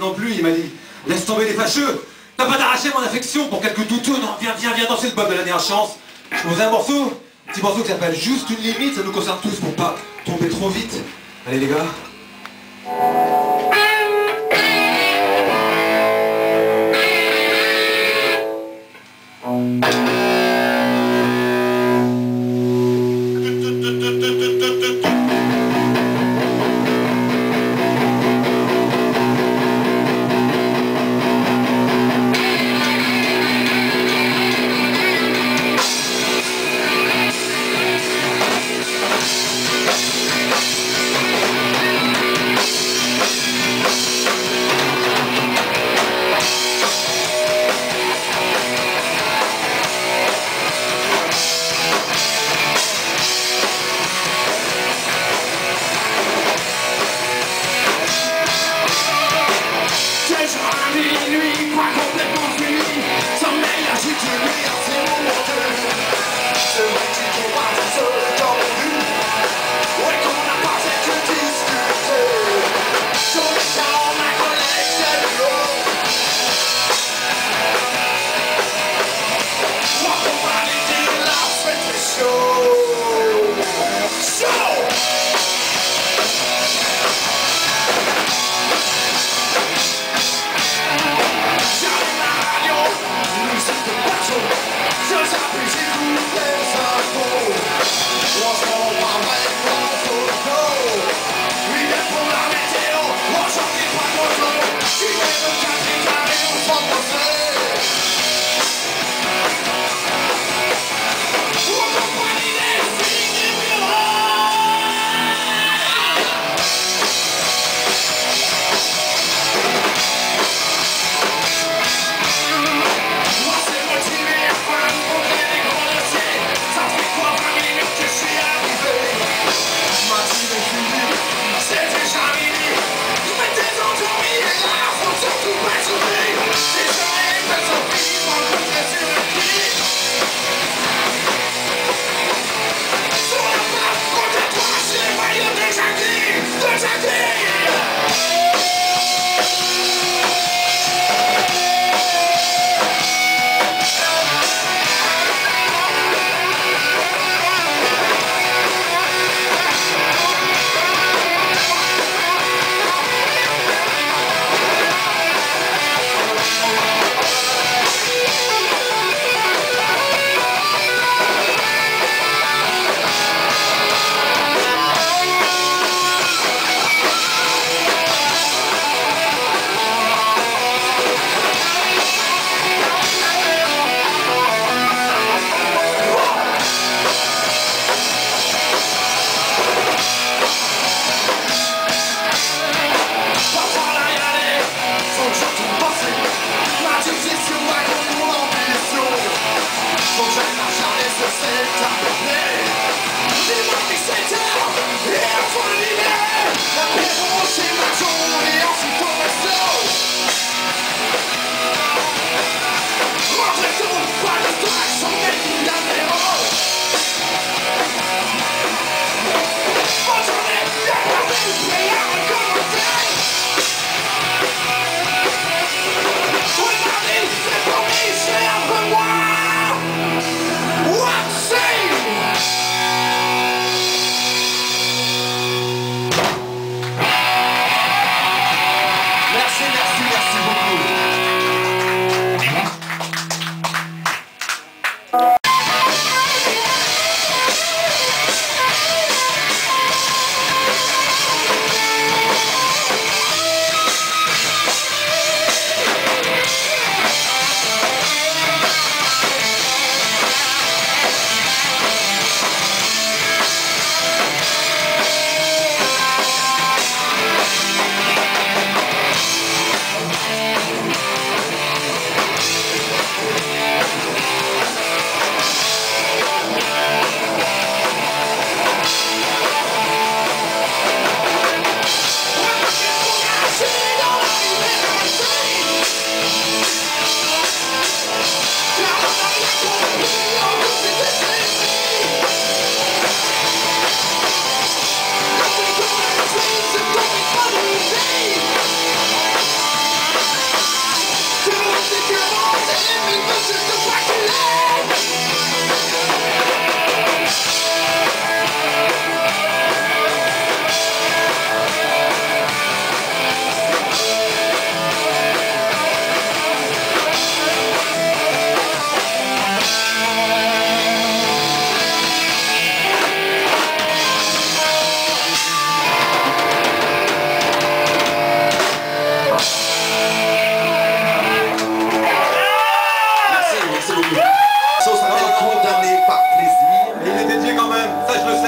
non plus, il m'a dit. Laisse tomber les fâcheux. T'as pas d'arracher mon affection pour quelques toutous Non, viens, viens, viens danser le bob de la dernière chance. Je ai un morceau. Petit morceau qui s'appelle Juste une limite, ça nous concerne tous pour pas tomber trop vite. Allez les gars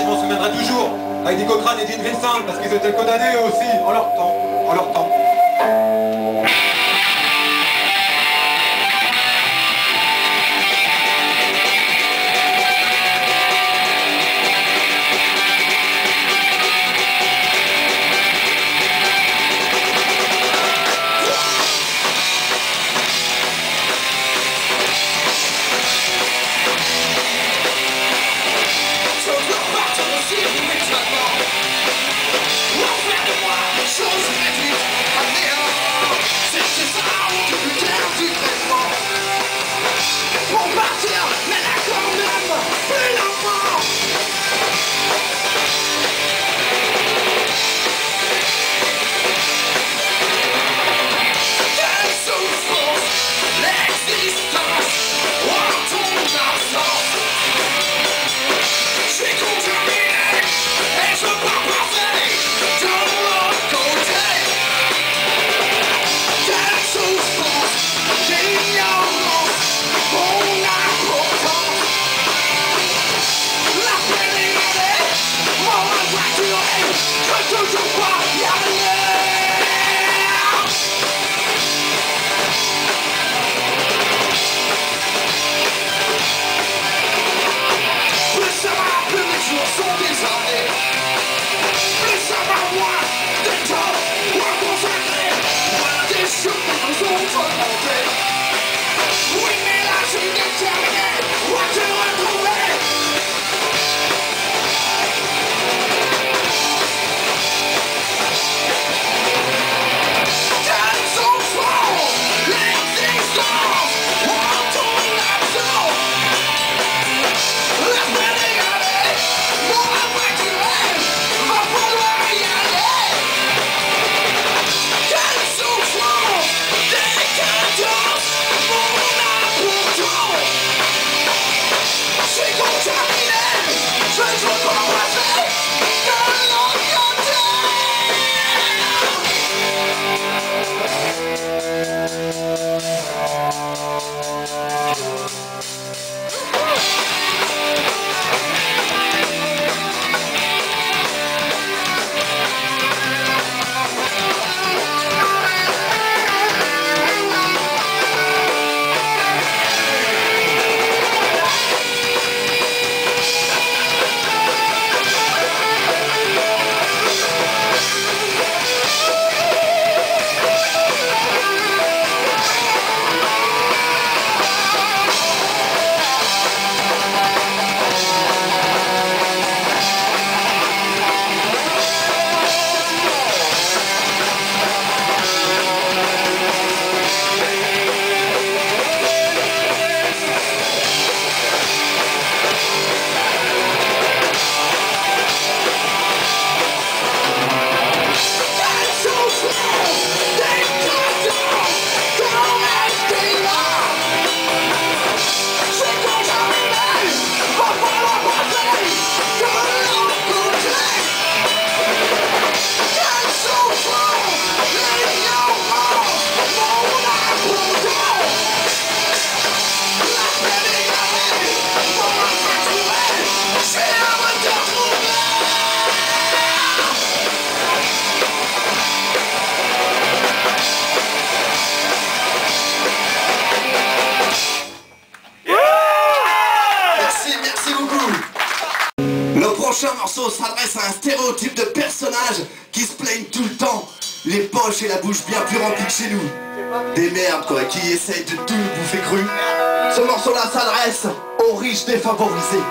je m'en souviendrai toujours. Avec des Cochrane et Dean Vincent, parce qu'ils étaient condamnés eux aussi, en leur temps. En leur temps. so bizarre. La bouche bien plus remplies que chez nous. Des merdes quoi, qui essayent de tout bouffer cru. Ce morceau-là s'adresse aux riches défavorisés.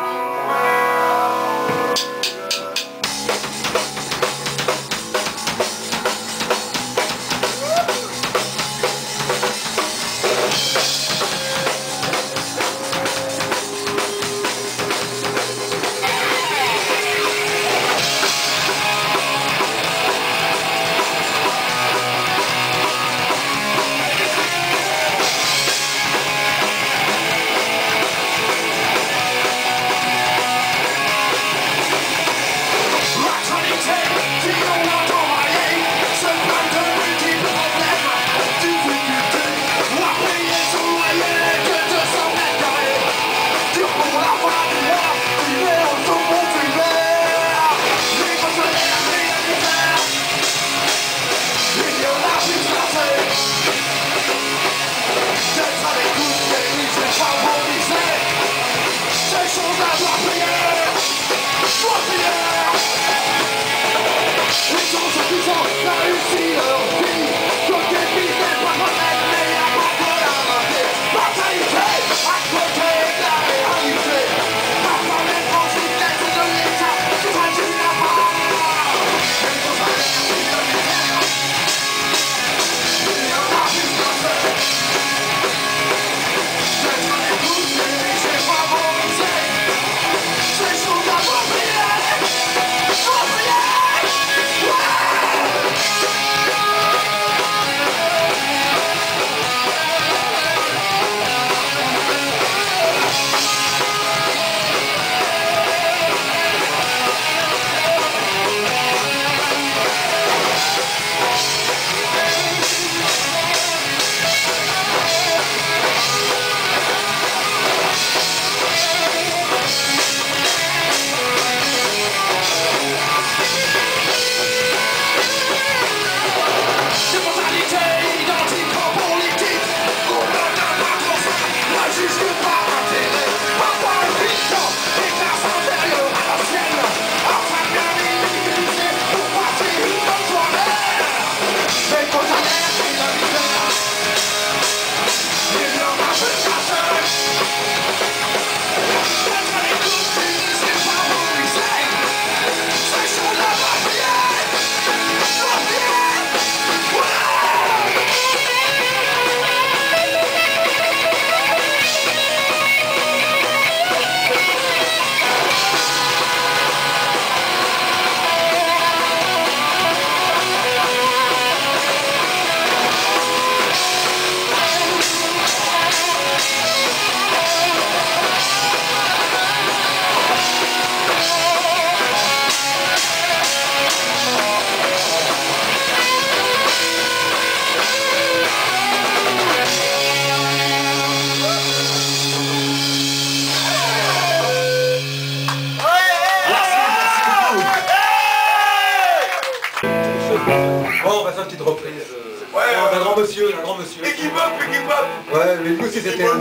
Une petite reprise. euh, Ouais, d'un grand monsieur, d'un grand monsieur. Équipe up, équipe up Ouais, mais nous aussi c'était Équipe up,